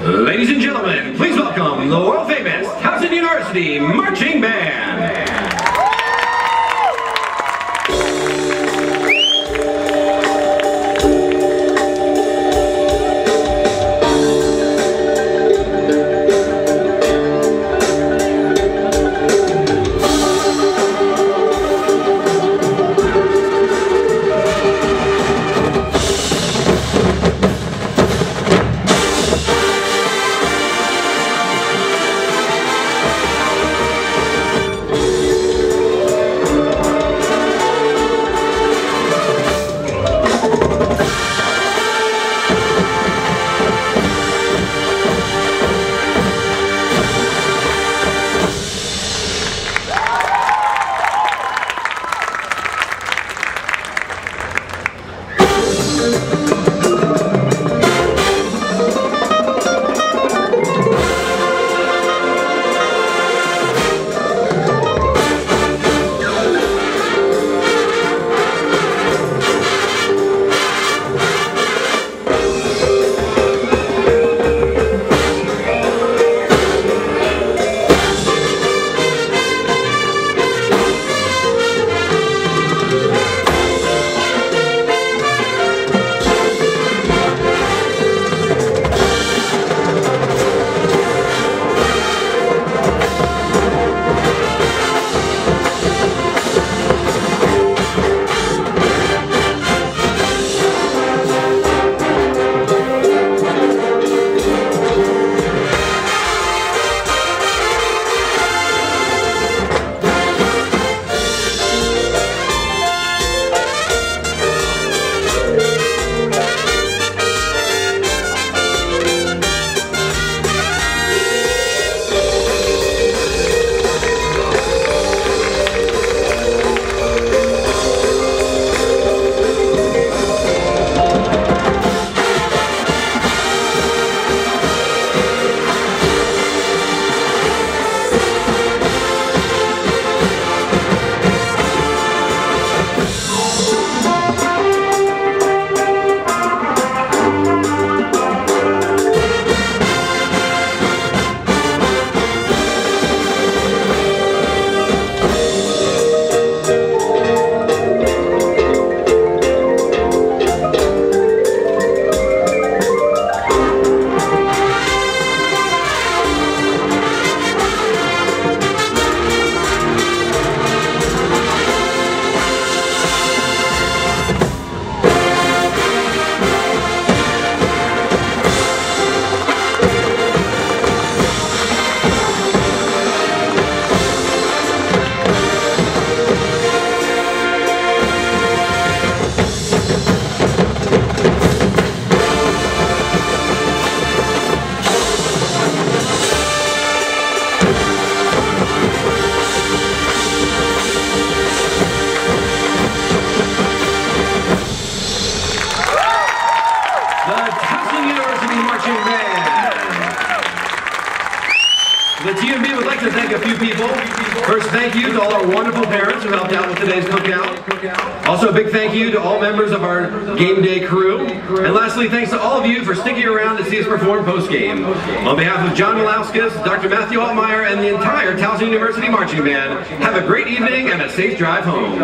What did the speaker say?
Ladies and gentlemen, please welcome the world famous Towson University Marching Band. The TMB would like to thank a few people. First, thank you to all our wonderful parents who helped out with today's cookout. Also, a big thank you to all members of our game day crew. And lastly, thanks to all of you for sticking around to see us perform post-game. On behalf of John Malauskas, Dr. Matthew Altmeyer, and the entire Towson University Marching Band, have a great evening and a safe drive home.